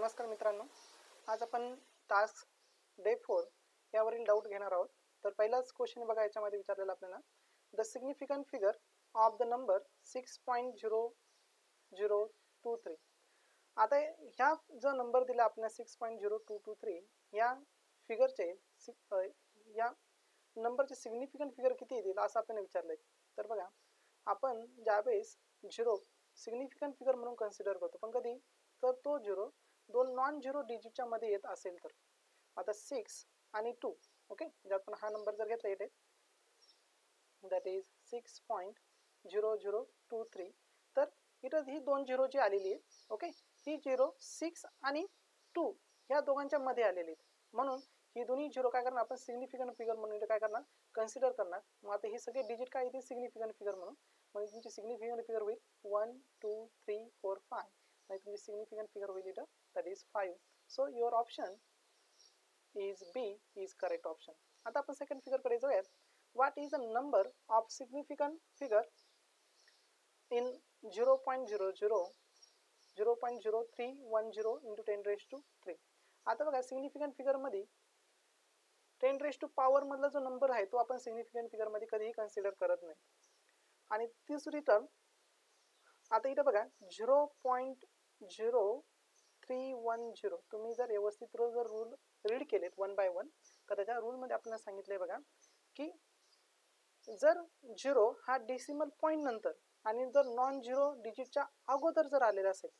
नमस्कार मित्रांनो आज आपण टास्क डे फोर यावरील डाऊट घेणार आहोत. तर पहिलाच क्वेश्चन बघा याच्यामध्ये विचारलेला आपल्याला. The significant figure of the number six point zero zero two three आता ह्या जो नंबर दिला आपल्याला six point zero two two three या फिगरचे या नंबरचे सिग्निफिकंट फिगर किती येतील असं आपल्याला विचारलं आहे तर बघा आपण ज्यावेळेस झिरो सिग्निफिकंट फिगर म्हणून कन्सिडर करतो पण कधी? तर तो झिरो दोन नॉन झिरो डिजिटच्या मध्ये येत असेल तर. आता सिक्स आणि टू ओके जर आपण हा नंबर जर घेतला इथे. That is six point zero zero two three तर इथं ही दोन झिरो जी आलेली आहे ओके ही झिरो सिक्स आणि टू ह्या दोघांच्या मध्ये आलेली आहेत. म्हणून ही दोन्ही झिरो काय करणार? आपण सिग्निफिकंट फिगर म्हणून इथं काय करणार? कन्सिडर करणार. मग आता हे सगळे डिजिट काय येतील सिग्निफिकंट फिगर म्हणून. म्हणजे तुमची सिग्निफिकंट फिगर होईल. One two three four five म्हणजे तुमची सिग्निफिकंट फिगर होईल इथं that is five so your option is B is correct option आता आपण सेकंड फिगरकडे जाऊयात. What is a number of significant figure in zero point zero zero zero point zero three one zero into ten raise to three आता बघा significant फिगरमध्ये ten race to पॉवरमधला जो number आहे तो आपण सिग्निफिकंट फिगरमध्ये कधीही कन्सिडर करत नाही. आणि तिसरी टर्म आता इथं बघा zero point zero three one zero तुम्ही जर व्यवस्थित रोज जर रूल रीड केलेत वन बाय वन तर त्याच्या रूलमध्ये आपल्याला सांगितलं आहे बघा की जर झिरो हा डेसिमल पॉईंट नंतर आणि जर नॉन झिरो डिजिटच्या अगोदर जर आलेला असेल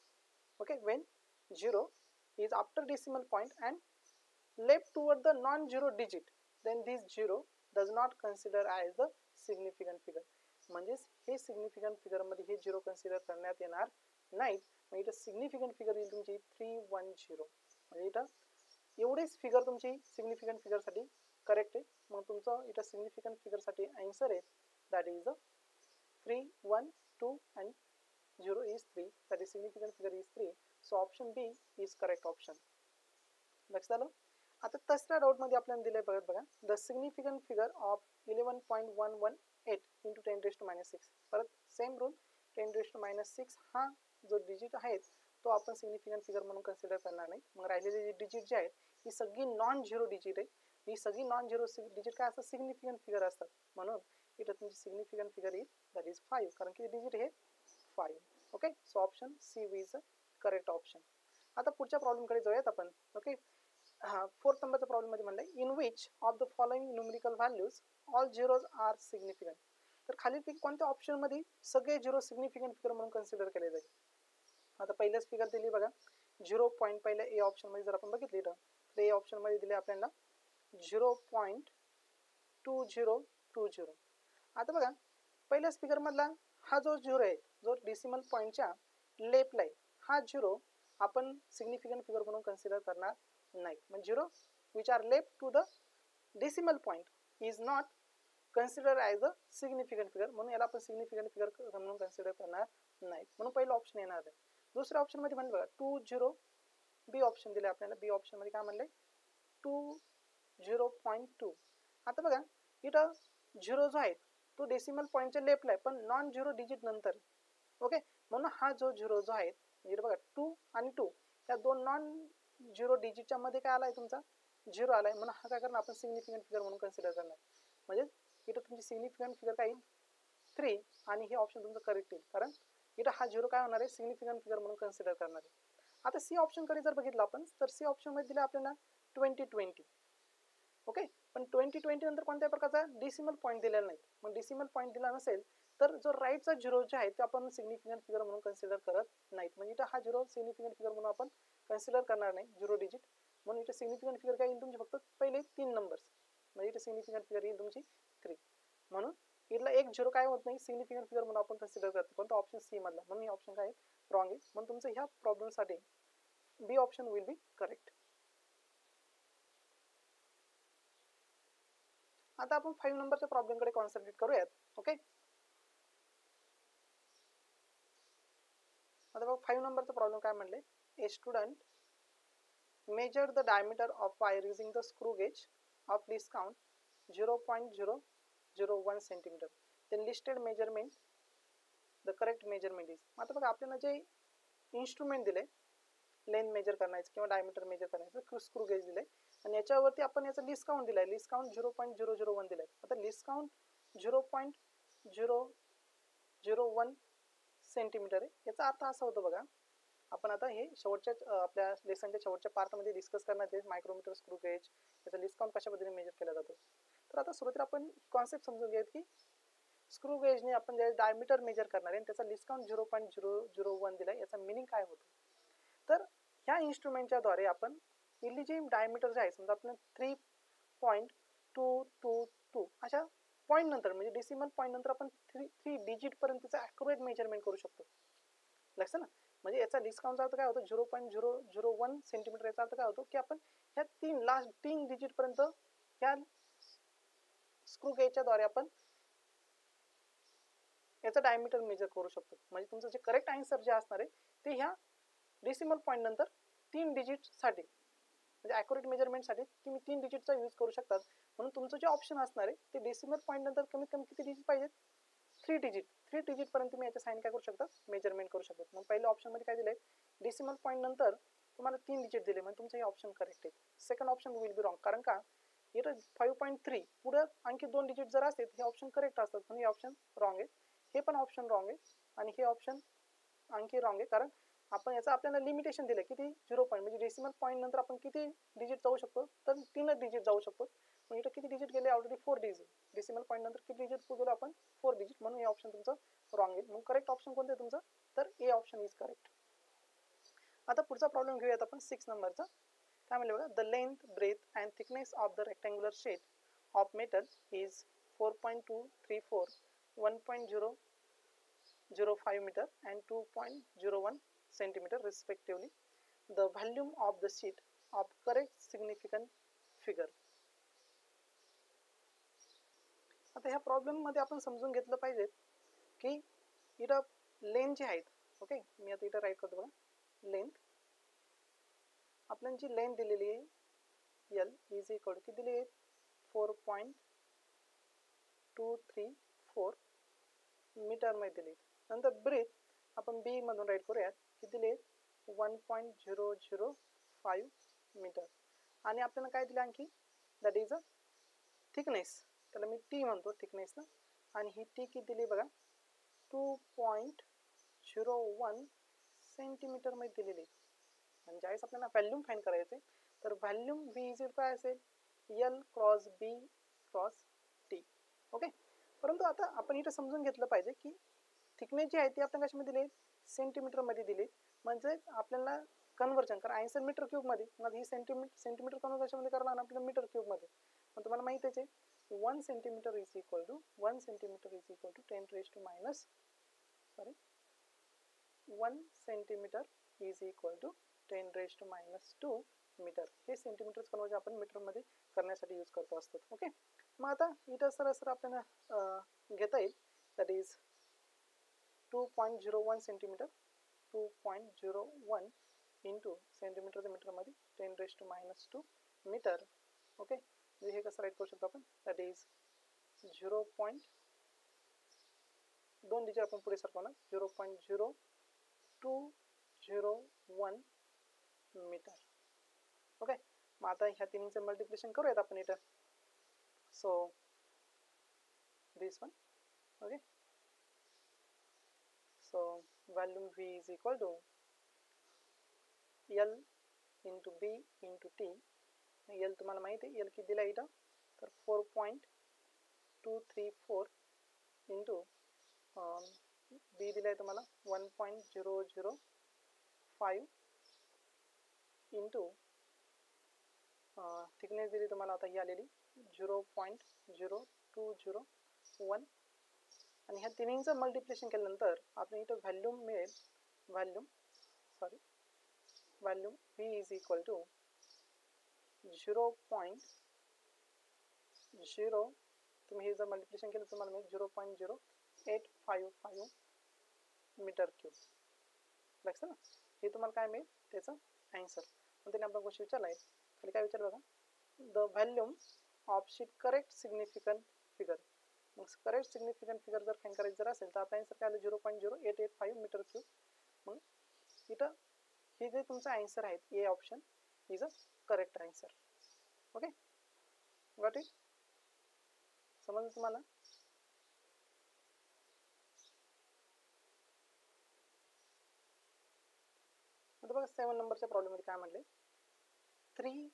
okay when zero is after decimal point and left toward the non zero digit then this zero does not consider as the significant figure म्हणजेच हे सिग्निफिकंट फिगरमध्ये हे झिरो कन्सिडर करण्यात येणार नाहीत मग इथं सिग्निफिकंट फिगर येईल तुमची थ्री वन झिरो म्हणजे इथं एवढेच फिगर तुमची सिग्निफिकंट फिगरसाठी करेक्ट आहे. मग तुमचं इथं सिग्निफिकंट फिगरसाठी आन्सर आहे. That is the three one two and zero is three that is significant figure is three so option B is correct option लक्षात आलं आता तसऱ्या डाऊटमध्ये आपल्याला दिलं बघत बघा. The significant figure of eleven point one one eight into ten raise to minus six परत same rule ten raise to minus six हा जो डिजिट आहे तो आपण सिग्निफिकंट फिगर म्हणून कन्सिडर करणार नाही. मग राहिलेले जे डिजिट जे आहेत ही सगळी नॉन झिरो डिजिट आहे. ही सगळी नॉन झिरो डिजिट काय असतात? सिग्निफिकंट फिगर असतात. म्हणून इथं तुमची सिग्निफिकंट फिगर येईल दॅट इज फाईव्ह कारण की डिजिट हे five okay so option C is a correct option आता पुढच्या प्रॉब्लेमकडे जाऊयात आपण. ओके हा फोर्थ नंबरच्या प्रॉब्लेममध्ये म्हणलं in which of the following numerical values all zeros are significant तर खालीलपैकी कोणत्या ऑप्शनमध्ये सगळे झिरो सिग्निफिकंट फिगर म्हणून कन्सिडर केले जाईल? आता पहिल्याच फिगर दिली बघा. झिरो पॉईंट पहिल्या ए ऑप्शनमध्ये जर आपण बघितली तर ए ऑप्शनमध्ये दिले आपल्याला zero point two zero two zero आता बघा पहिल्या स्पीकरमधला हा जो झिरो आहे जो डिसिमल पॉईंटच्या लेफ्टला आहे हा झिरो आपण सिग्निफिकंट फिगर म्हणून कन्सिडर करणार नाही. म्हणजे zero which are left to the decimal point is not consider as a significant figure म्हणून याला आपण सिग्निफिकंट फिगर म्हणून कन्सिडर करणार नाही. म्हणून पहिलं ऑप्शन येणार आहे. दुसऱ्या ऑप्शनमध्ये म्हणलं बघा टू झिरो बी ऑप्शन दिले आपल्याला. बी ऑप्शनमध्ये काय म्हणले टू झिरो पॉईंट टू आता बघा इथं झिरो जो आहे तो डेसिमल पॉईंटच्या लेफ्टला आहे पण नॉन झिरो डिजिट नंतर. ओके म्हणून हा जो झिरो जो आहे म्हणजे बघा टू आणि टू त्या दोन नॉन झिरो डिजिटच्या मध्ये काय आहे तुमचा? झिरो आला आहे म्हणून हा काय करणार? आपण सिग्निफिकंट फिगर म्हणून कन्सिडर करणार. म्हणजे इथं तुमची सिग्निफिकंट फिगर काय येईल? थ्री आणि हे ऑप्शन तुमचं करेक्ट येईल. कारण इथं हा झिरो काय होणार आहे? सिग्निफिकंट फिगर म्हणून कन्सिडर करणार आहे. आता सी ऑप्शनकडे जर बघितलं आपण तर सी ऑप्शनमध्ये दिलं आपल्याला ट्वेंटी ट्वेंटी ओके पण ट्वेंटी ट्वेंटी नंतर कोणत्या प्रकारचा डिसिमल पॉईंट दिलेला नाही. मग डिसिमल पॉईंट दिला नसेल तर जो राईटचा झिरो जे आहे ते आपण सिग्निफिकंट फिगर म्हणून कन्सिडर करत नाहीत. म्हणजे इथं हा झिरो सिग्निफिकंट फिगर म्हणून आपण कन्सिडर करणार नाही. झिरो डिजिट म्हणून इथं सिग्निफिकंट फिगर काय येईल तुमची फक्त पहिले तीन नंबर्स म्हणजे इथं सिग्निफिकंट फिगर येईल तुमची म्हणून इथला एक झिरो काय होत नाही सिग्निफिकंट फिगर म्हणून आपण कन्सिडर करतो. कोणता ऑप्शन सी मधला. म्हणून हे ऑप्शन काय रॉंग आहे. म्हणून तुमचं ह्या प्रॉब्लेमसाठी B option will be correct आता आपण फाईव्ह नंबरच्या प्रॉब्लेमकडे कॉन्सन्ट्रेट करूयात. ओके आता बघ फाईव्ह नंबरचा प्रॉब्लेम काय म्हणले a student measure the diameter of wire using the screw gauge of discount zero point zero 0.001 centimeter. Then listed measurement, the correct measurement is. आता बघा आपल्याला जे इन्स्ट्रुमेंट दिले लेंथ मेजर करण्याचं किंवा डायमीटर मेजर करण्याचं स्क्रू गेज दिले आणि याच्यावरती आपण याचा लिस्ट काउंट दिलाय. Least count zero point zero zero one दिलाय. आता least count zero point zero zero one centimetre आहे. याचा अर्थ असा होतो बघा आपण आता हे शेवटच्या आपल्या लेसनच्या शेवटच्या पार्टमध्ये डिस्कस करण्यात आहे. मायक्रोमीटर स्क्रू गेज याचा लिस्ट काउंट कशा पद्धतीने मेजर केला जातो? तर आता सुरुवातीला आपण कॉन्सेप्ट समजून घेऊयात की स्क्रू गेजने आपण ज्या डायमीटर मेजर करणार आहे आणि त्याचा discount zero point zero zero one दिला याचा मिनिंग काय होतं? तर ह्या इन्स्ट्रुमेंटच्या द्वारे आपण इथली जी डायमीटर जे आहे समजा आपण three point two two two अशा पॉईंट नंतर म्हणजे डेसिमल पॉईंट नंतर आपण थ्री थ्री डिजिट पर्यंतचं ॲक्युरेट मेजरमेंट करू शकतो. लक्ष ना. म्हणजे याचा डिस्काउंटचा अर्थ काय होतो? Zero point zero zero one centimetre याचा अर्थ काय होतो? की आपण ह्या तीन लास्ट तीन डिजिटपर्यंत ह्या स्क्रू गेजच्या द्वारे आपण याचं डायमीटर मेजर करू शकतो. म्हणजे तुमचं जे करेक्ट आन्सर जे असणार आहे ते ह्या डेसिमल पॉईंट नंतर तीन डिजिटसाठी म्हणजे ॲक्युरेट मेजरमेंटसाठी तुम्ही तीन डिजिटचा यूज करू शकतात. म्हणून तुमचं जे ऑप्शन असणार आहे ते डेसिमल पॉईंट नंतर कमीत कमी किती डिजिट पाहिजेत? थ्री डिजिट थ्री डिजिटपर्यंत तुम्ही याच्या साईन काय करू शकता? मेजरमेंट करू शकतात मग पहिल्या ऑप्शनमध्ये काय दिलं आहे डेसिमल पॉईंट नंतर तुम्हाला तीन डिजिट दिले. म्हणजे तुमचं हे ऑप्शन करेक्ट आहे. Second option will be wrong कारण का? इथं फाईव्ह पॉईंट थ्री पुढं आणखी दोन डिजिट जर असते हे ऑप्शन करेक्ट असतात. पण हे ऑप्शन रॉंग आहे. हे पण ऑप्शन रॉंग आहे. आणि हे ऑप्शन आणखी रॉंग आहे. कारण आपण याचं आपल्याला लिमिटेशन दिलं. किती? झिरो पॉईंट म्हणजे डेसिमल पॉईंट नंतर आपण किती डिजिट जाऊ शकतो? तर तीनच डिजिट जाऊ शकतो. पण इथं किती डिजिट गेले? Already four digit decimal point नंतर किती डिजिट गेलो आपण? फोर डिजिट म्हणून हे ऑप्शन तुमचं रॉंग आहे. मग करेक्ट ऑप्शन कोणतं आहे तुमचं? तर ए ऑप्शन इज करेक्ट आता पुढचा प्रॉब्लेम घेऊयात आपण सिक्स नंबरचा काय म्हणलं बघा the length breadth and thickness of the rectangular sheet of metal is four point two three four one point zero zero five metre and two point zero one centimetre respectively the volume of the sheet of correct significant figure आता ह्या प्रॉब्लेममध्ये आपण समजून घेतलं पाहिजे की इथं लेन जे आहेत ओके मी आता इथं राईट करतो बघा. लेंथ आपल्याला जी लेंथ दिलेली आहे यल इज इक्वल किती दिली आहे four point two three four मीटरमध्ये दिली नंतर ब्रेथ आपण बीमधून राईट करूयात किती दिले one point zero zero five metre आणि आपल्याला काय दिलं आणखी? दॅट इज अ थिकनेस त्याला मी टी म्हणतो थिकनेस ना आणि ही टी किती दिली बघा? टू पॉईंट झिरो वन सेंटीमीटरमध्ये दिलेली आहे. आणि ज्यावेळेस आपल्याला व्हॅल्यूम फाईन करायचे तर व्हॅल्यूम बी इज काय असेल? L cross B cross T okay? परंतु आता आपण इथं समजून घेतलं पाहिजे की थिकनेस जी आहे ती आपण कशामध्ये दिली? सेंटीमीटरमध्ये दिली. म्हणजे आपल्याला कन्वर्जन कारण आन्सर मीटर क्यूबमध्ये मग ही सेंटीमीटर सेंटीमीटर कन्वर्ट कशामध्ये करणार? आपल्याला मीटर क्यूबमध्ये पण तुम्हाला माहितीच आहे one centimetre is equal to one centimetre is equal to ten raise to minus sorry one centimetre is equal to ten raise to minus two metre हे centimetre म्हणजे conversion आपण मीटरमध्ये करण्यासाठी यूज करतो असतो. ओके मग आता इथं सरासर आपल्याला घेता येईल. That is two point zero one centimetre two point zero one into centimetre ते मीटरमध्ये ten raise to minus two metre okay म्हणजे हे कसं राईट करू शकतो आपण? दॅट इज झिरो पॉईंट दोन डिजिट आपण पुढे सरकवणार. Zero point zero two zero one metre okay मग आता ह्या तिन्हीचं मल्टिप्लिकेशन करूयात आपण इथं so this one okay so volume v is equal to l into b into t. L तुम्हाला माहिती आहे l किती दिला इथं तर four point two three four into B दिला आहे तुम्हाला one point zero zero five into thickness दिली तुम्हाला आता ही आलेली. Zero point zero two zero one. आणि ह्या तिन्हीचं मल्टिप्लिकेशन केल्यानंतर आपण इथं व्हॅल्यूम मिळेल. Volume sorry volume V is equal to zero point zero. तुम्ही हे जर मल्टिप्लिकेशन केलं तुम्हाला मिळेल zero point zero eight five five metre cube. लक्षात ना हे तुम्हाला काय मिळेल? त्याचं ॲन्सर पण त्याने आपला क्वेश्चन विचारला आहे खाली काय विचारलं बघा. The volume of sheet correct significant figure मग करेक्ट सिग्निफिकंट फिगर जर फाईन करायचं जर असेल तर आपला आन्सर काय आलं? Zero point zero eight eight five metre cube मग इथं हे जे तुमचं आन्सर आहेत A option is a correct answer okay got it समजलं तुम्हाला? आता बघा सेवन नंबरच्या प्रॉब्लेममध्ये काय म्हणले three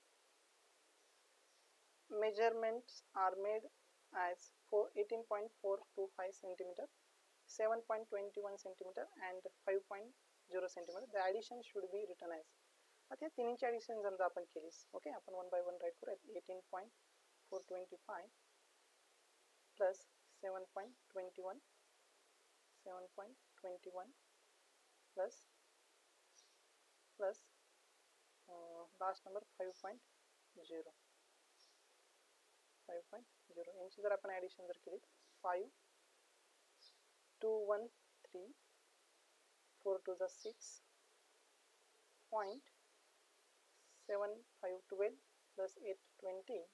measurements are made as for 18.425 centimeter 7.21 centimeter and 5.0 centimeter. The addition should be written as. आता या तिन्हीची ॲडिशन समजा आपण केलीस ओके आपण वन बाय वन राईट करूयात eighteen point four twenty five plus seven point twenty one seven point twenty one plus plus last number five point zero five point zero यांची जर आपण ॲडिशन जर केली five two one three four two जा six point seven five twelve plus eight twenty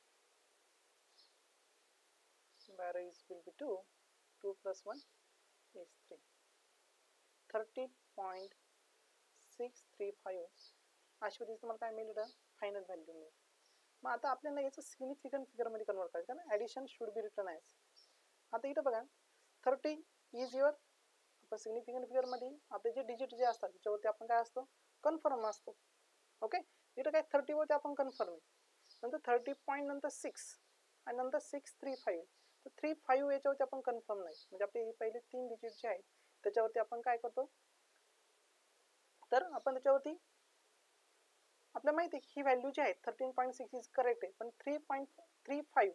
barrage will be two two plus one is three thirty point six three five अशी तुम्हाला काय मिळेल फायनल व्हॅल्यू मिळेल मग आता आपल्याला याचं सिग्निफिकंट फिगरमध्ये कन्वर्ट करायचं कारण addition should be written as आता इथं बघा थर्टी इज युअर आपण सिग्निफिकंट फिगरमध्ये आपले जे डिजिट जे असतात त्याच्यावरती आपण काय असतो? कन्फर्म असतो. ओके इथं काय थर्टीवरती आपण कन्फर्म आहे. नंतर थर्टी पॉईंट नंतर सिक्स आणि नंतर सिक्स थ्री फाईव्ह तर थ्री फाईव्ह याच्यावरती आपण कन्फर्म नाही. म्हणजे आपले हे पहिले तीन डिजिट जे आहेत त्याच्यावरती आपण काय करतो? तर आपण त्याच्यावरती आपल्याला माहिती आहे ही व्हॅल्यू जी आहे thirteen point six is correct आहे. पण थ्री पॉईंट थ्री फाईव्ह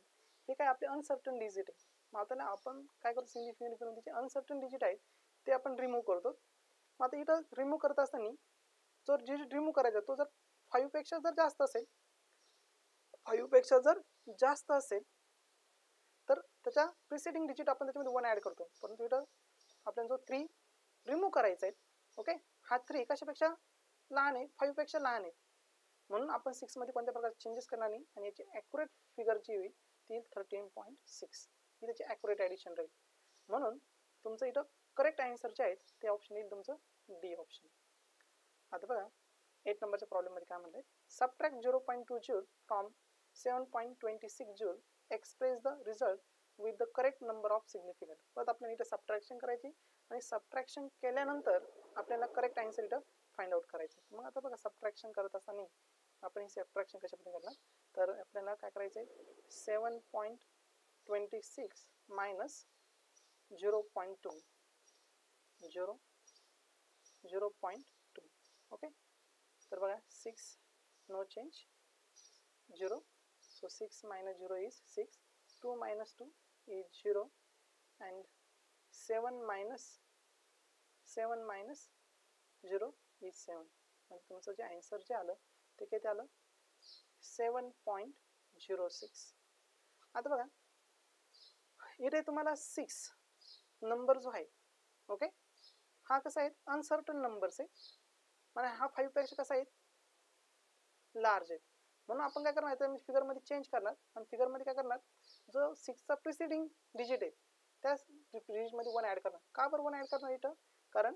हे काय आपले अनसर्टन डिजिट आहे. मग आता आपण काय करतो सिग्निफिकंट जे अनसर्टन डिजिट आहेत ते आपण रिमूव्ह करतो. मग आता इथं रिमूव्ह करत असताना जो डिजिट रिमूव्ह करायचा तो जर फाईव्हपेक्षा जर जास्त असेल फाईव्हपेक्षा जर जास्त असेल तर त्याच्या प्रिसेटिंग डिजिट आपण त्याच्यामध्ये वन ॲड करतो. परंतु इथं आपल्याला जो थ्री रिमूव्ह करायचा आहे ओके हा थ्री कशापेक्षा लहान आहे? फाईव्हपेक्षा लहान आहे. म्हणून आपण सिक्समध्ये कोणत्या प्रकारचे चेंजेस करणार नाही? आणि याची ॲक्युरेट फिगर जी होईल ती थर्टीन पॉईंट सिक्स ही त्याची ॲक्युरेट ॲडिशन राहील. म्हणून तुमचं इथं करेक्ट आन्सर जे आहेत ते ऑप्शन येईल तुमचं डी ऑप्शन आता बघा एट नंबरच्या प्रॉब्लेममध्ये काय म्हणलं subtract zero point two joule from seven point twenty six joule express the result with the correct number of significant परत आपल्याला इथं सबट्रॅक्शन करायची आणि सबट्रॅक्शन केल्यानंतर आपल्याला करेक्ट आन्सर इथं फाइंड आउट करायचं. मग आता बघा सबट्रॅक्शन करत असताना आपण हे सबट्रॅक्शन कशा करणार? तर आपल्याला काय करायचं आहे seven point twenty six minus zero point two zero zero point two okay तर बघा six no change zero so six minus zero is six two minus two is zero and seven minus seven minus zero is seven म्हणजे तुमचं जे answer जे आलं ते किती आलं? सेवन पॉईंट झिरो सिक्स आता बघा. इथे तुम्हाला सिक्स नंबर जो आहे ओके हा कसा आहे? अनसर्टन नंबर्स आहे. म्हणजे हा फाईव्हपेक्षा कसा आहे? लार्ज आहे. म्हणून आपण काय करणार? तर फिगरमध्ये चेंज करणार. आणि फिगरमध्ये काय करणार? जो सिक्सचा प्रिसिडिंग डिजिट आहे त्याच डिजिटमध्ये वन ॲड करणार. का बरं वन ॲड करणार इथं? कारण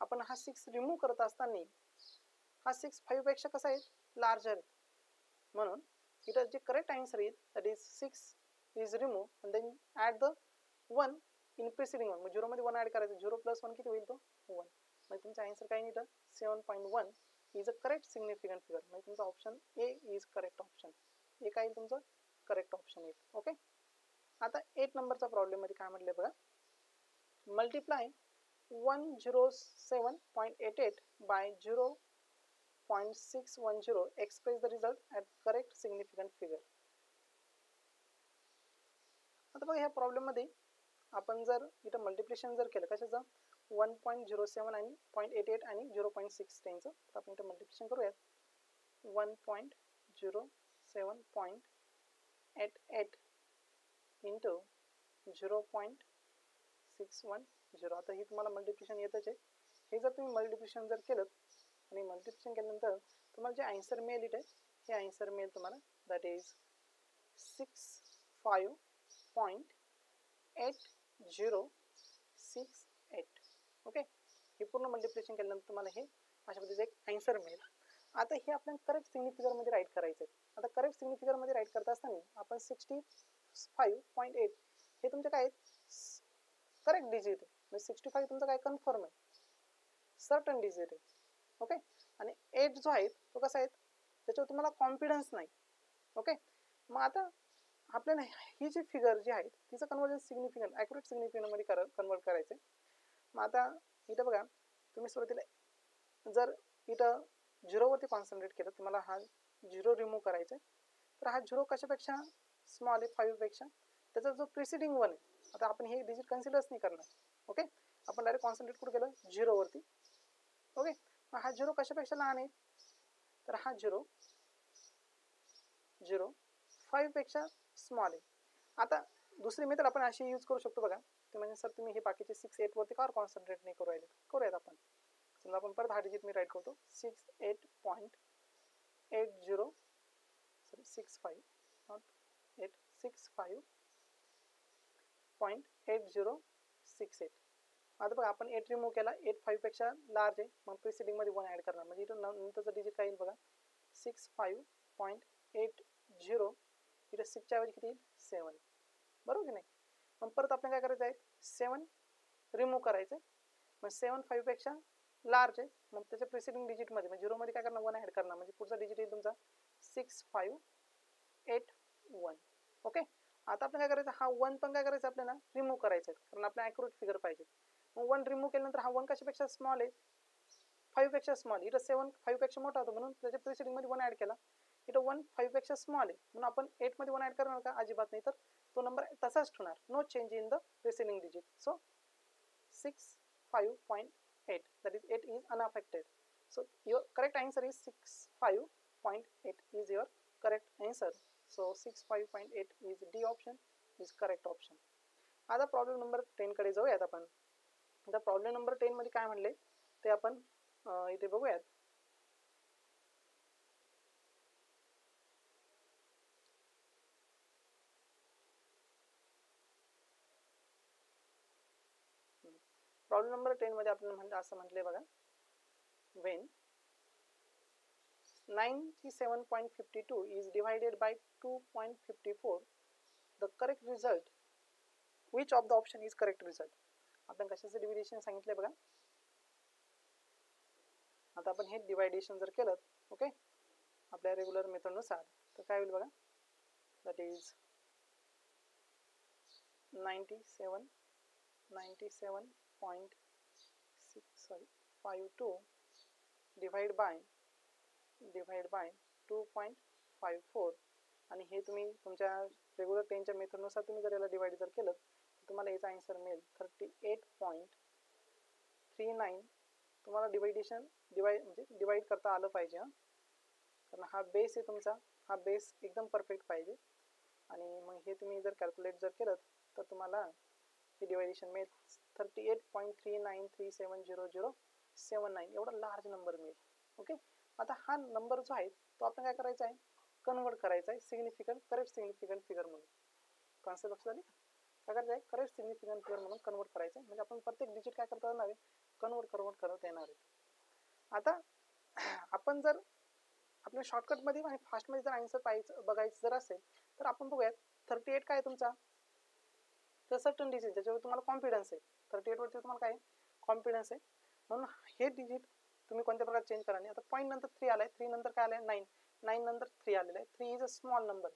आपण हा सिक्स रिमूव्ह करत असताना हा सिक्स फाईव्हपेक्षा कसा आहे? लार्जर आहे. म्हणून इथं जे करेक्ट आन्सर येईल that is six is remove and then at the one in preceding one मग झिरोमध्ये वन ॲड करायचं. झिरो प्लस वन किती होईल तो? वन म्हणजे तुमचा आन्सर काय नाही इथं seven point one is a correct significant figure म्हणजे तुमचा option A is correct option A काय येईल तुमचं? करेक्ट ऑप्शन येईल. ओके आता एट नंबरचा प्रॉब्लेममध्ये काय म्हटलं बघा? Multiply one zero seven point eight eight by zero point six one zero express the result at correct significant figure आता बघा ह्या प्रॉब्लेममध्ये आपण जर इथं मल्टिप्लिकेशन जर केलं कशाचं? वन पॉईंट झिरो सेवन आणि पॉईंट एट एट आणि झिरो पॉईंट सिक्स टेनचं तर आपण इथं मल्टिप्लिकेशन करूयात. One point zero seven point eight eight into zero point six one zero आता ही तुम्हाला मल्टिप्लिकेशन येतच आहे. हे जर तुम्ही मल्टिप्लिकेशन जर केलं आणि मल्टिप्लिकेशन केल्यानंतर तुम्हाला जे आन्सर मिळेल इथे हे आन्सर मिळेल तुम्हाला. That is six five point eight zero six eight okay हे पूर्ण मल्टिप्लिकेशन केल्यानंतर तुम्हाला हे अशा पद्धतीचं एक आन्सर मिळेल. आता हे आपल्याला करेक्ट सिग्निफिकरमध्ये राईट करायचं आहे आता करेक्ट सिग्निफिकरमध्ये राईट करत असताना आपण सिक्स्टी फाईव्ह पॉईंट एट हे तुमचे काय आहेत? करेक्ट डिजिट आहे. म्हणजे सिक्स्टी फाईव्ह तुमचं काय कन्फर्म आहे? सर्टन डिजिट आहे. ओके आणि एट जो आहे तो कसा आहे? त्याच्यावर तुम्हाला कॉन्फिडन्स नाही. ओके मग आता आपल्याला ही जी फिगर जी आहे तिचं कन्वर्जन सिग्निफिकंट ॲक्युरेट सिग्निफिकंटमध्ये कर कन्वर्ट करायचं मग आता इथं बघा तुम्ही सुरुवातीला जर इथं झिरोवरती कॉन्सन्ट्रेट केलं तुम्हाला हा झिरो रिमूव्ह करायचा आहे तर हा झिरो कशापेक्षा? स्मॉल आहे फाईव्हपेक्षा त्याचा जो प्रिसिडिंग वन आहे आता आपण हे डिजिट कन्सिडरच नाही करणार. ओके? आपण डायरेक्ट कॉन्सन्ट्रेट कुठं केलं? झिरोवरती ओके? मग हा झिरो कशापेक्षा लहान आहे? तर हा झिरो झिरो फाईव्हपेक्षा स्मॉल आहे. आता दुसरी मेथड आपण अशी यूज करू शकतो बघा. ते म्हणजे सर तुम्ही हे बाकीचे सिक्स एटवरती कावर कॉन्सन्ट्रेट नाही करू राहिले? करूयात आपण. समजा आपण परत हा डिजिट मी राईट करतो. Six eight point eight zero sorry six five not eight six five point eight zero six eight आता बघा आपण एट रिमूव्ह केला एट फाईव्हपेक्षा लार्ज आहे. मग प्रिसिडिंगमध्ये वन ॲड करणार. म्हणजे इथं नंतरचं डिजिट काय येईल बघा? Six five point eight zero इथं सिक्सच्या ऐवजी किती येईल? सेवन बरोबर की नाही? मग परत आपल्याला काय करायचं आहे? सेवन रिमूव्ह करायचं आहे. मग सेवन फाईव्हपेक्षा लार्ज आहे. मग त्याच्या प्रिसिडिंग डिजिटमध्ये म्हणजे झिरोमध्ये काय करणार? वन ॲड करणार. म्हणजे पुढचा डिजिट येईल तुमचा six five eight one okay आता आपण काय करायचं हा वन पण काय करायचं आपल्याला? रिमूव्ह करायचं आहे. कारण आपल्याला ॲक्युरेट फिगर पाहिजे. मग वन रिमूव्ह केल्यानंतर हा वन कशापेक्षा स्मॉल आहे? फाईव्हपेक्षा स्मॉल इथं सेवन फाईव्हपेक्षा मोठा होता म्हणून त्याच्या प्रिसिडिंगमध्ये वन ॲड केला. इथं वन फाईव्हपेक्षा स्मॉल आहे. म्हणून आपण एटमध्ये वन ॲड करणार का? अजिबात नाही. तर तो नंबर तसाच ठेवणार. No change in the preceding digit so six five point eight that is eight is unaffected so your correct answer is six five point eight is your correct answer so six five point eight is D option is correct option आता problem number टेनकडे जाऊयात आपण. आता problem number टेनमध्ये काय म्हणले ते आपण इथे बघूयात. प्रॉब्लेम नंबर टेनमध्ये आपल्याला म्हणजे असं म्हटले बघा. When ninety seven point fifty two is divided by two point fifty four the correct result which of the option is correct result आपण कशाचं डिव्हिडेशन सांगितलंय बघा. आता आपण हे डिवायडेशन जर केलं ओके आपल्या रेग्युलर मेथडनुसार तर काय होईल बघा? That is ninety seven ninety seven point six sorry five two divide by divide by two point five four आणि हे तुम्ही तुमच्या रेग्युलर टेनच्या मेथडनुसार तुम्ही जर याला डिवाईड जर केलं तुम्हाला याचा आन्सर मिळेल. Thirty eight point three nine तुम्हाला डिवायडेशन डिवाय म्हणजे डिवाईड करता आलं पाहिजे हां. कारण हा बेस आहे तुमचा. हा बेस एकदम परफेक्ट पाहिजे. आणि मग हे तुम्ही जर कॅल्क्युलेट जर केलं तर तुम्हाला हे डिवायडेशन मिळेल. Thirty eight point three nine three seven zero zero seven nine एवढा लार्ज नंबर मिळेल. ओके आता हा नंबर जो आहे तो आपण काय करायचा आहे? कन्वर्ट करायचा आहे. सिग्निफिकंट करेक्ट सिग्निफिकंट फिगर म्हणून. कॉन्सेप्ट लक्षात आली काय करायचं आहे करेक्ट सिग्निफिकंट फिगर म्हणून कन्वर्ट करायचं आहे म्हणजे आपण प्रत्येक डिजिट काय करता येणार आहे कन्वर्ट कन्वर्ट करत येणार आहे. आता आपण जर आपल्या शॉर्टकटमध्ये आणि फास्टमध्ये जर आन्सर पाहायचं बघायचं जर असेल तर आपण बघूयात थर्टी एट काय आहे तुमचा? तर सर्टन डिजिट ज्याच्यावर तुम्हाला कॉन्फिडन्स आहे. थर्टी एटवरती तुम्हाला काय कॉन्फिडन्स आहे. म्हणून हे डिजिट तुम्ही कोणत्या प्रकारे चेंज करा नाही. आता पॉईंट नंतर थ्री आलाय. थ्री नंतर काय आलाय? नाईन नाईन नंतर थ्री आलेलं आहे. Three is a small number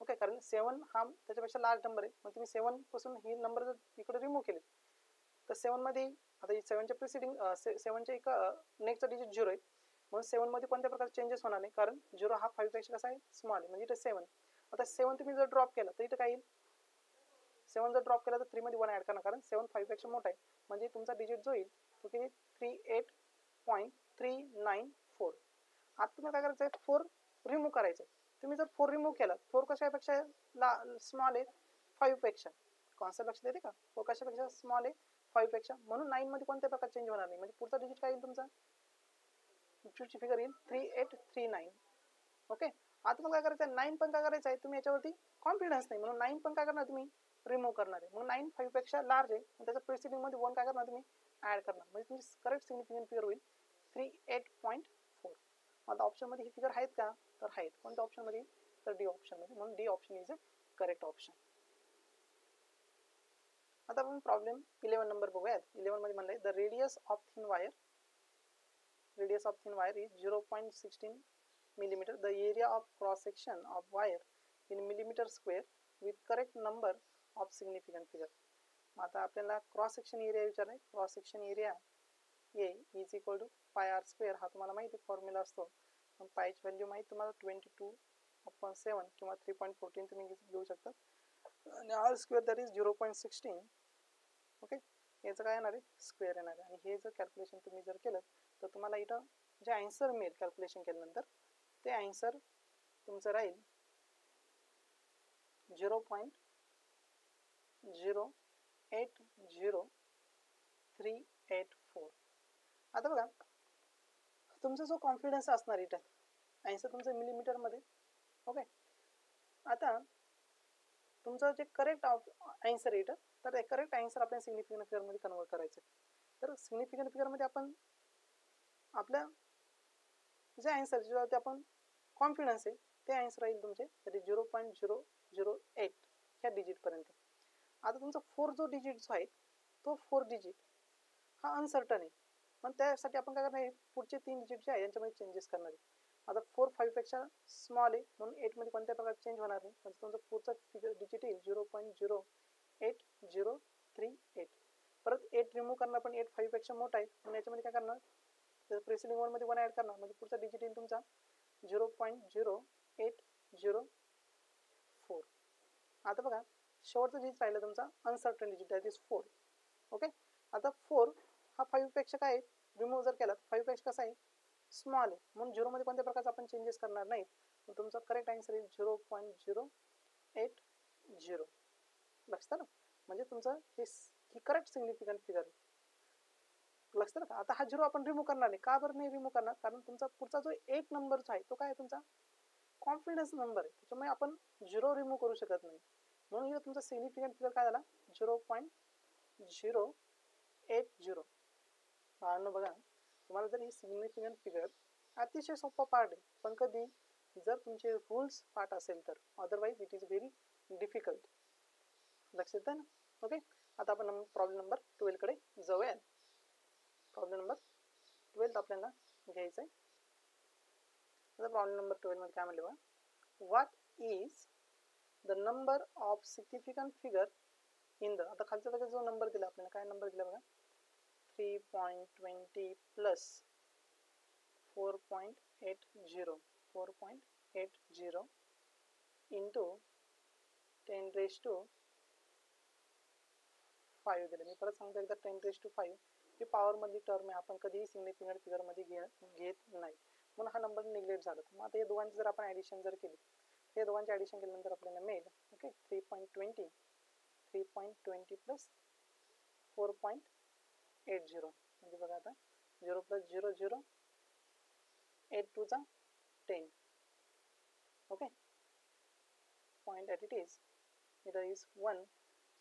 okay कारण सेवन हा त्याच्यापेक्षा लार्ज नंबर आहे. मग तुम्ही सेवनपासून ही नंबर जर इकडे रिमूव्ह केले तर सेवनमध्ये आता सेवनच्या प्रिसिडिंग सेवनच्या एक नेक्स्ट डिजिट झिरो आहे. म्हणून सेवनमध्ये कोणत्या प्रकारचे चेंजेस होणार नाही कारण झिरो हा फाईव्हपेक्षा कसा आहे स्मॉल आहे. म्हणजे इथं सेवन आता सेवन तुम्ही जर ड्रॉप केला तर इथं काय येईल? सेवन जर ड्रॉप केला तर थ्रीमध्ये वन ॲड करणार कारण सेवन फाईव्हपेक्षा मोठा आहे. म्हणजे तुमचा डिजिट जो येईल तो किती? Three eight point three nine four आता तुम्हाला काय करायचं आहे फोर रिमूव्ह करायचं आहे तुम्ही जर फोर रिमूव्ह केला फोर कशापेक्षा ला स्मॉल आहे? फाईव्हपेक्षा कॉन्सेप्ट लक्षात येते का? फोर कशापेक्षा स्मॉल आहे? फाईव्हपेक्षा म्हणून नाईनमध्ये कोणत्या प्रकार चेंज होणार नाही? म्हणजे पुढचा डिजिट काय येईल तुमचा? पुढची फिगर येईल three eight three nine okay आता मग काय करायचं आहे नाईन पण काय करायचं आहे? तुम्ही याच्यावरती कॉन्फिडन्स नाही. म्हणून नाईन पण काय करणार तुम्ही? रिमूव्ह करणार आहे. मग नाईन फाईव्हपेक्षा लार्ज आहे. मग त्याच्या प्रिसिडिंगमध्ये वन काय करणार तुम्ही? ॲड करणार. म्हणजे तुमची करेक्ट सिग्निफिकंट फिगर होईल थ्री एट पॉईंट फोर आता ऑप्शनमध्ये ही फिगर आहेत का? तर आहेत कोणत्या ऑप्शनमध्ये तर डी ऑप्शनमध्ये म्हणून D option is a correct option आता आपण प्रॉब्लेम इलेवन नंबर बघूयात. इलेवनमध्ये म्हणलंय the radius of thin wire radius of thin wire is zero point sixteen millimetre the area of cross section of wire in in square with correct number of of significant मग आता आपल्याला cross section area विचारलाय. Cross section area A is equal to pi r square हा तुम्हाला माहिती formula असतो. पण पायची value माहीत तुम्हाला ट्वेंटी टू अपॉन सेवन किंवा थ्री पॉईंट फोर्टीन तुम्ही घेऊ शकता. आणि r square that is zero point sixteen okay याचं काय येणार आहे स्क्वेअर येणार आहे. आणि हे जर कॅल्क्युलेशन तुम्ही जर केलं तर तुम्हाला इथं जे आन्सर मिळेल कॅल्क्युलेशन केल्यानंतर ते आन्सर तुमचं राहील zero point zero eight zero three eight four आता बघा तुमचा जो कॉन्फिडन्स असणार रिटर्न आन्सर तुमचं मिलीमीटरमध्ये ओके आता तुमचं जे करेक्ट आन्सर इथं तर करेक्ट आन्सर आपल्या सिग्निफिकंट फिगरमध्ये कन्वर्ट करायचं तर सिग्निफिकंट फिगरमध्ये आपण आपल्या जे आन्सर जे आपण कॉन्फिडन्स आहे ते आन्सर राहील तुमचे तरी zero point zero zero eight ह्या डिजिटपर्यंत आता तुमचा फोर जो डिजिट जो आहे तो फोर डिजिट हा अनसर्टन आहे. पण त्यासाठी आपण काय करणार आहे पुढचे तीन डिजिट जे आहे यांच्यामध्ये चेंजेस करणार आहे. आता फोर फाईव्हपेक्षा स्मॉल आहे म्हणून एटमध्ये कोणत्या प्रकारचे चेंज होणार नाही म्हणजे तुमचा पुढचा फिगर डिजिट येईल zero point zero eight zero three eight परत एट रिमूव्ह करणार पण एट फाईव्हपेक्षा मोठा आहे म्हणून याच्यामध्ये काय करणार? तर प्रेसिडिंग वनमध्ये वन ॲड करणार म्हणजे पुढचा डिजिट येईल तुमचा zero point zero eight zero four आता बघा शेवटचं डिजिट राहिलं तुमचा uncertain digit that is four okay आता फोर हा फाईव्हपेक्षा काय रिमूव्ह जर केला फाईव्हपेक्षा कसा आहे? स्मॉल आहे. म्हणून झिरोमध्ये कोणत्या प्रकारचा आपण चेंजेस करणार नाही? मग तुमचा करेक्ट आन्सर येईल zero point zero eight zero लक्षात ना म्हणजे तुमचं हे ही करेक्ट सिग्निफिकंट फिगर आहे. लक्षात का? आता हा झिरो आपण रिमूव्ह करणार नाही. का बरं नाही रिमूव्ह करणार? कारण तुमचा पुढचा जो एक नंबरचा आहे तो काय आहे तुमचा? कॉन्फिडन्स नंबर आहे. त्याच्यामुळे आपण झिरो रिमूव्ह करू शकत नाही. म्हणून तुमचा सिग्निफिकंट फिगर काय झाला? Zero point zero eight zero बाळांनो बघा. तुम्हाला जर ही सिग्निफिकंट फिगर अतिशय सोपा पार्ट आहे पण कधी जर तुमचे रूल्स पार्ट असेल तर otherwise it is very difficult लक्षात येतं ना? ओके आता आपण प्रॉब्लेम नंबर ट्वेल्वकडे जाऊया प्रॉब्लेम नंबर ट्वेल्थ आपल्याला घ्यायचं आहे आता प्रॉब्लेम नंबर ट्वेल्वमध्ये काय म्हणले बघा? What is the number of significant figure in the आता खालच्या जागी जो नंबर दिला आपल्याला काय नंबर दिला बघा? Three point twenty plus four point eight zero four point eight zero into ten raise two five दिलं मी परत सांगतो एकदा टेन रेस टू फाईव्ह ही पॉवरमधली टर्म आहे आपण कधीही सिग्निफिकंट फिगरमध्ये घे घेत नाही. म्हणून हा नंबर निग्लेक्ट झाला. मग आता या दोघांचं जर आपण ॲडिशन जर केली हे दोघांचे ॲडिशन केल्यानंतर आपल्याला मिळेल. Okay three point twenty three point twenty plus four point eight zero. म्हणजे बघा आता zero plus zero zero eight टूचा ten. Okay? Point at it is it is one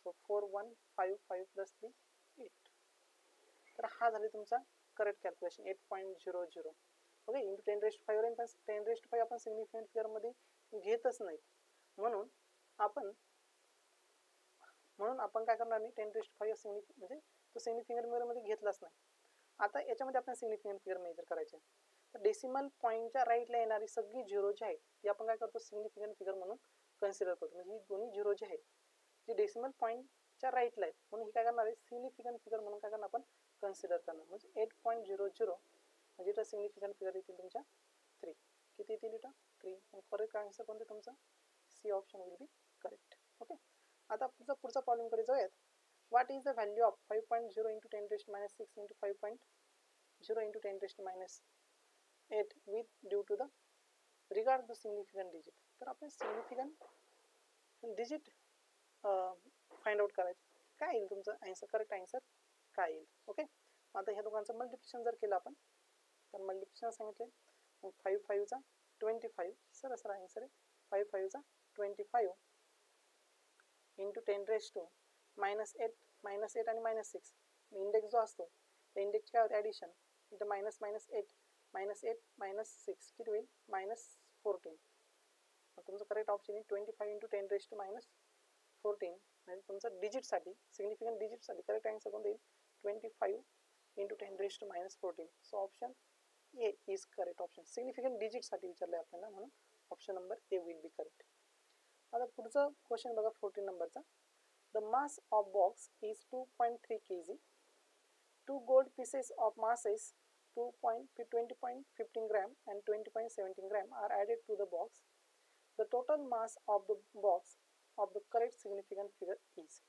so four one five five plus three eight तर हा झाले तुमचा correct calculation eight point zero zero okay? Into ten rest five राहील पण ten rest five आपण significant फिगरमध्ये घेतच नाही म्हणून आपण म्हणून आपण काय करणार नाही? टेन रेस्ट फाईव्ह सिग्निफि म्हणजे तो सिग्निफिकंट फिगरमध्ये घेतलाच नाही. आता याच्यामध्ये आपण सिग्निफिकंट फिगर मेजर करायचे तर डेसिमल पॉईंटच्या राईटला येणारी सगळी झिरो जी आहेत ती आपण काय करतो? सिग्निफिकंट फिगर म्हणून कन्सिडर करतो. म्हणजे ही दोन्ही झिरो जी आहेत जी डेसिमल पॉईंटच्या राईटला आहेत म्हणून ही काय करणार आहे? सिग्निफिकंट फिगर म्हणून काय करणार आपण? कन्सिडर करणार. म्हणजे एट पॉईंट झिरो झिरो म्हणजे इथं सिग्निफिकंट फिगर येतील तुमच्या थ्री किती येतील इथं? थ्री आणि करेक्ट आन्सर कोणतं? तुमचं? C option will be correct okay आता पुढचा पुढचा प्रॉब्लेमकडे जाऊयात. What is the value of 5.0 into 10 raised to minus 6 into 5.0 into 10 raised to minus 8 with due to the regard the significant digit. तर आपण significant digit find out करायचं. काय येईल तुमचं? आन्सर करेक्ट आन्सर काय येईल? ओके आता ह्या दोघांचं मल्टिप्लिकेशन जर केलं आपण तर मल्टिप्लिकेशन सांगितले. मग five फाईव्हचा twenty five sir sir answer आहे. Five फाईव्हचा twenty five into ten raise two minus eight minus eight आणि मायनस सिक्स इंडेक्स जो असतो त्या इंडेक्सची काय होते ॲडिशन इथं minus minus eight minus eight minus six किती होईल? मायनस फोर्टीन मग तुमचं करेक्ट ऑप्शन आहे twenty five into ten rest two minus fourteen म्हणजे तुमचं डिजिटसाठी सिग्निफिकंट डिजिटसाठी करेक्ट आन्सर कोणतं येईल? Twenty five into ten rest two minus fourteen so option A is correct option significant डिजिटसाठी विचारलं आहे आपल्याला म्हणून option number A will be correct आता पुढचं क्वेश्चन बघा फोर्टीन नंबरचा the mass of box is two point three K G two gold pieces of masses 20.15 gram and 20.17 gram are added to the box. The total mass of the box of the correct significant figure is.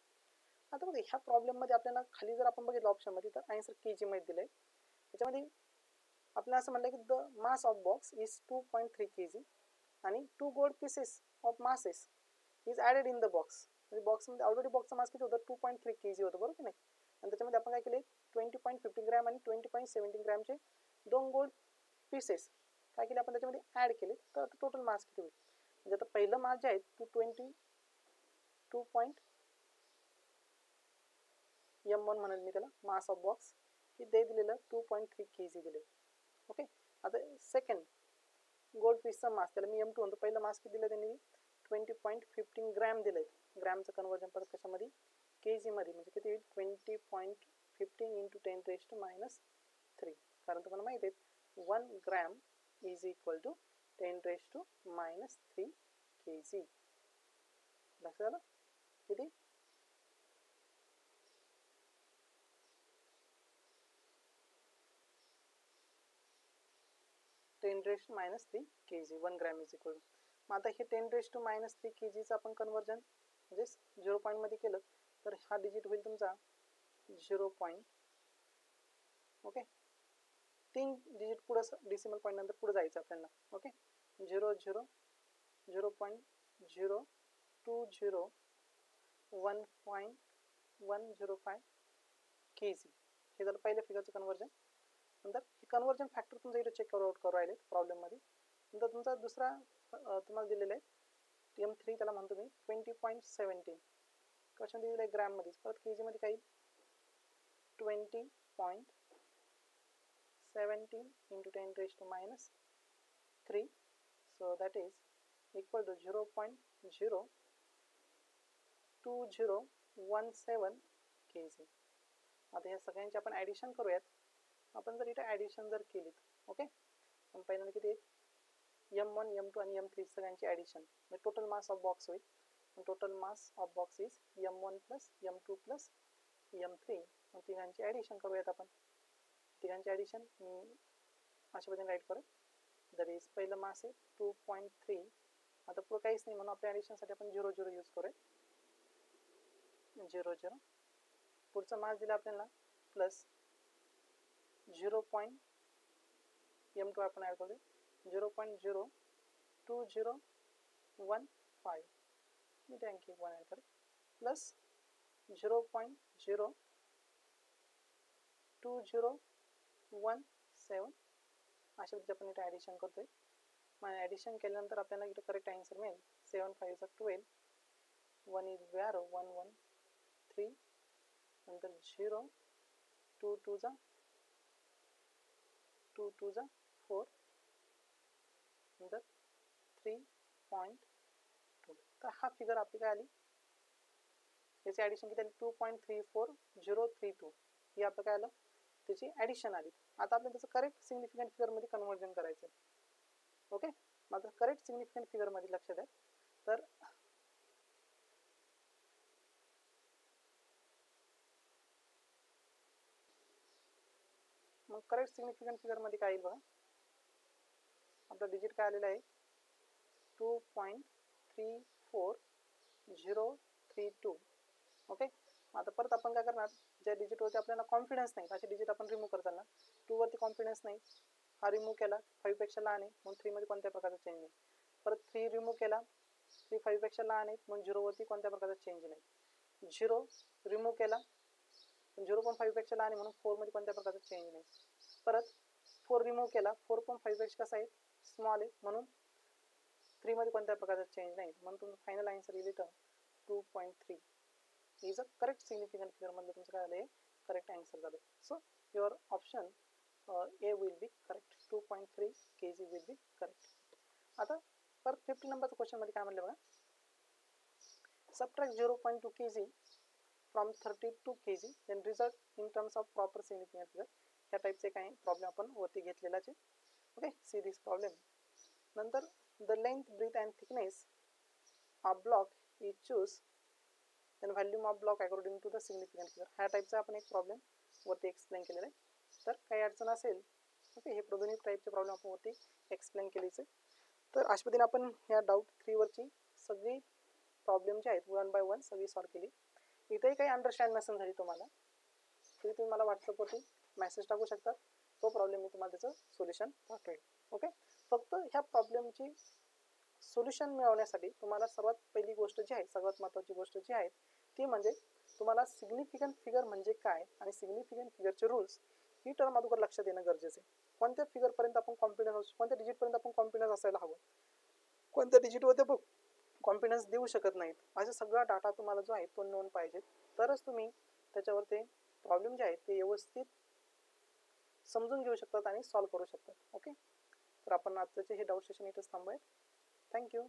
आता बघा ह्या प्रॉब्लेममध्ये आपल्याला खाली जर आपण बघितलं ऑप्शनमध्ये तर आन्सर के जी मध्ये दिलंय त्याच्यामध्ये आपल्याला असं म्हणलं की the mass of box is two point three K G आणि two gold pieces of masses is added in the box म्हणजे बॉक्समध्ये ऑलरेडी बॉक्सचा मास किती होतं? Two point three K G होतं बरोबर की नाही? आणि त्याच्यामध्ये आपण काय केले? ट्वेंटी पॉईंट फिफ्टीन ग्रॅम आणि ट्वेंटी पॉईंट सेवन्टीन ग्रॅमचे दोन गोल्ड पीसेस काय केले आपण? त्याच्यामध्ये ॲड केले. तर आता टोटल मास किती होईल? म्हणजे आता पहिलं मास जे आहे two twenty two point M one म्हणेल मी त्याला मास ऑफ बॉक्स की ते दिलेलं two point three K G दिले. ओके आता सेकंड गोल्ड पीसचा मास त्याला मी एम टू म्हणतो. पहिलं मास किती दिलं त्यांनी? ट्वेंटी पॉईंट फिफ्टीन ग्रॅम दिलं आहे ग्रॅमचं कन्वर्जन परत कशामध्ये? के जीमध्ये म्हणजे किती होईल? Twenty point fifteen into ten raised to minus three कारण तुम्हाला माहिती आहे one gram is equal to ten raised to minus three K G लक्षात आलं? किती? Ten raised minus three K G one gram is equal मग आता हे ten raised to minus three K जीचं आपण कन्वर्जन म्हणजेच झिरो पॉईंटमध्ये केलं तर हा डिजिट होईल तुमचा झिरो पॉईंट ओके तीन डिजिट पुढं डिसिमल पॉईंट नंतर पुढे जायचं आपल्याला. Okay zero zero zero point zero two zero one point one zero five K G हे झालं पहिल्या फिगरचं कन्वर्जन नंतर हे कन्वर्जन फॅक्टर तुमचं इथे चेक आउट करू राहिले प्रॉब्लेममध्ये नंतर तुमचा दुसरा तुम्हाला दिलेला आहे एम थ्री त्याला म्हणतो मी ट्वेंटी पॉईंट सेवन्टीन क्वेश्चन दिलं आहे ग्रॅममध्ये? परत के जीमध्ये काही twenty point seventeen into ten raised to minus three so that is equal to zero point zero two zero one seven K G आता ह्या सगळ्यांची आपण ॲडिशन करूयात. आपण जर इथे ॲडिशन जर केलीत ओके पण पहिल्यांदा किती? एम वन एम टू आणि एम थ्री सगळ्यांची addition The total mass of box होईल total mass of box is is one plus M two plus आणि थ्री तिघांची ॲडिशन करूयात आपण. तिघांची ॲडिशन मी अशा पद्धतीने राईट करू दॅट इज पहिलं मास आहे टू पॉईंट थ्री आता पुढं काहीच नाही म्हणून आपल्या ॲडिशनसाठी आपण झिरो झिरो यूज करूया झिरो झिरो पुढचं मास दिलं आपल्याला plus zero point M two आपण ॲड करू zero point zero two zero one five मी ते आणखी वन ॲड करेल plus zero point zero two zero one seven अशा पद्धतीने आपण इथे ॲडिशन करतोय. मग ॲडिशन केल्यानंतर आपल्याला इथं करेक्ट आन्सर मिळेल. सेवन फाईव्हचा ट्वेल्व वन इज व्यारो वन वन थ्री नंतर झिरो टू टूचा टू टूचा फोर नंतर थ्री पॉईंट टू तर हा फिगर आपली काय आली? याची ॲडिशन किती आली? Two point three four zero three two ही आपलं काय आलं? त्याची ॲडिशन आली. आता आपल्याला त्याचं करेक्ट सिग्निफिकंट फिगरमध्ये कन्वर्जन करायचं ओके मात्र करेक्ट सिग्निफिकंट फिगरमध्ये लक्षात आहे. तर मग करेक्ट सिग्निफिकंट फिगरमध्ये काय येईल बघा? आपलं डिजिट काय आलेलं आहे? Two point three four zero three two okay आता परत आपण काय करणार? ज्या डिजिटवरती आपल्याला कॉन्फिडन्स नाही असे डिजिट आपण रिमूव्ह करताना टूवरती कॉन्फिडन्स नाही. हा रिमूव्ह केला फाईव्हपेक्षा लहान आहे म्हणून थ्रीमध्ये कोणत्या प्रकारचा चेंज नाही. परत थ्री रिमूव्ह केला थ्री फाईव्हपेक्षा लहान आहे म्हणून झिरोवरती कोणत्या प्रकारचा चेंज नाही. झिरो रिमूव्ह केला झिरो पॉईंट फाईव्हपेक्षा लहान आहे म्हणून फोरमध्ये कोणत्या प्रकारचा चेंज नाही. परत फोर रिमूव्ह केला फोर पॉईंट फाईव्हपेक्षा कसा आहे? स्मॉल आहे म्हणून थ्रीमध्ये कोणत्या प्रकारचा चेंज नाही. म्हणून तुमचं फायनल आन्सर येईल इथं two point three is a correct significant फिगरमधलं तुमचं काय आलं करेक्ट आन्सर झालं. So your option A will be correct two point three K G will be correct आता परत फिफ्टी नंबरच्या क्वेश्चनमध्ये काय म्हणलं बघा? Subtract 0.2 kg from 32 kg then result in terms of proper significant figure. ह्या टाईपचे काही प्रॉब्लेम आपण वरती घेतलेलाच आहे. ओके सी दिस प्रॉब्लेम नंतर the length breadth and thickness of block is choose then volume of block according to the significant figure ह्या टाईपचा आपण एक प्रॉब्लेम वरती एक्सप्लेन केलेला आहे. तर काही अडचण असेल ओके हे दोन्ही टाईपचे प्रॉब्लेम आपण वरती एक्सप्लेन केलेच आहे. तर अशा पद्धतीने आपण ह्या डाऊट थ्रीवरची सगळी प्रॉब्लेम जे आहेत वन बाय वन सगळी सॉल्व केली. इथेही काही अंडरस्टँड नसेल झाली तुम्हाला तरी तुम्ही मला व्हॉट्सअपवरती मेसेज टाकू शकता. तो प्रॉब्लेम मी तुम्हाला त्याचं सोल्युशन पाठवेल. ओके फक्त ह्या प्रॉब्लेमची सोल्युशन मिळवण्यासाठी तुम्हाला सर्वात पहिली गोष्ट जी आहे सर्वात महत्त्वाची गोष्ट जी आहे ती म्हणजे तुम्हाला सिग्निफिकंट फिगर म्हणजे काय आणि सिग्निफिकंट फिगरचे रूल्स ही टर्म अगोदर लक्षात येणं गरजेचं आहे. कोणत्या फिगरपर्यंत आपण कॉन्फिडन्स कोणत्या डिजिटपर्यंत आपण कॉन्फिडन्स असायला हवं? कोणत्या डिजिटमध्ये बघ कॉन्फिडन्स देऊ शकत नाहीत? असा सगळा डाटा तुम्हाला जो आहे तो नोंद पाहिजे. तरच तुम्ही त्याच्यावर ते प्रॉब्लेम जे आहेत ते व्यवस्थित समजून घेऊ शकतात आणि सॉल्व्ह करू शकतात. ओके तर आपण आजचं हे डाऊट सेशन इथंच थांबूया थँक्यू